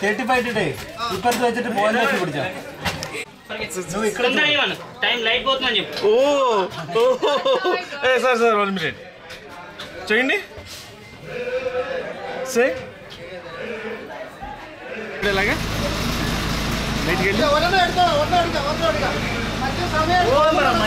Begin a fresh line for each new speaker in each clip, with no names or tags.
చెట్టిపైటే ఇప్పటికి వచ్చేటి ఫోన్ చేసి పిడిచా నువ్వు ఇక్కడ
టైం లైట్ పోతుందని చెప్పు
ఓ సార్ సార్ వన్ మినిట్ చేయండి సే ఇలాగా బయటికి వెళ్ళి సమయం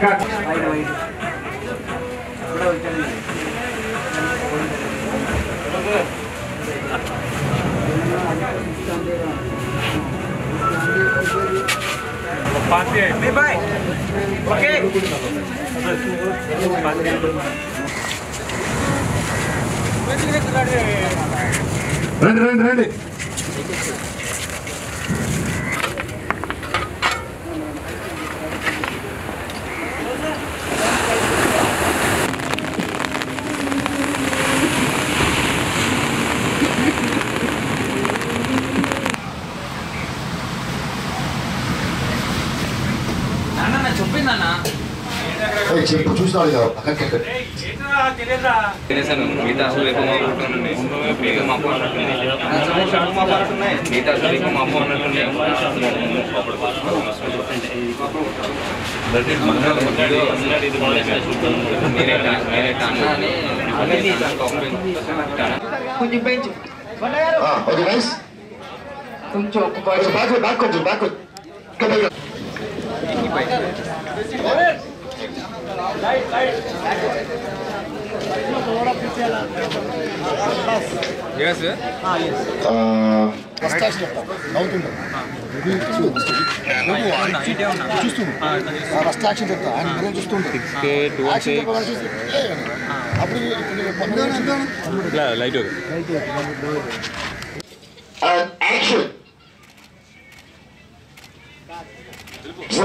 कट
वाइड वाइड थोड़ा उल्टा ले पाते हैं नहीं भाई ओके पाते हैं రండి రండి రండి చెప్పిందన్నా
చెప్పు చూసినాడు కదా పక్కకి
ఎక్కడ మిగతా అసలు ఎక్కువ మా ఫోటో ఉన్నాయి మా ఫోన్ మా ఫోన్ ఉన్నాయి మిగతా అసలు ఎక్కువ మా ఫోన్ ఉన్నాయి
కొంచెం పెంచు కొంచెం బ్యాక్
కొంచెం back Yes, sir? Ah, yes.
అవుతుందా చూస్తున్నాను ఫస్ట్ యాక్షన్ చెప్తా ఆయన గురించి చూస్తుంటే అప్పుడు
లైట్
యాక్షన్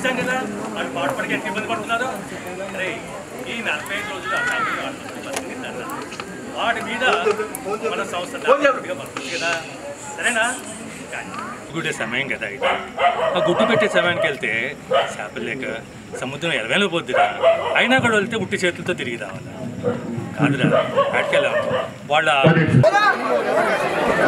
చూసాం కదా పాటు పడికి ఎంత ఇబ్బంది పడుతున్నారో అరే ఈ నలభై ఐదు రోజులు వాటి మీద మన సంస్థ సరేనా గుడ్డే సమయం కదా ఇది ఆ గుడ్డు పెట్టే సమయానికి వెళ్తే లేక సముద్రం ఎలవేలు పోద్దిరా అయినా అక్కడ వెళ్తే గుట్టి చేతులతో తిరిగి రావాలి కాదురా అట్కెళ్ళాము వాళ్ళ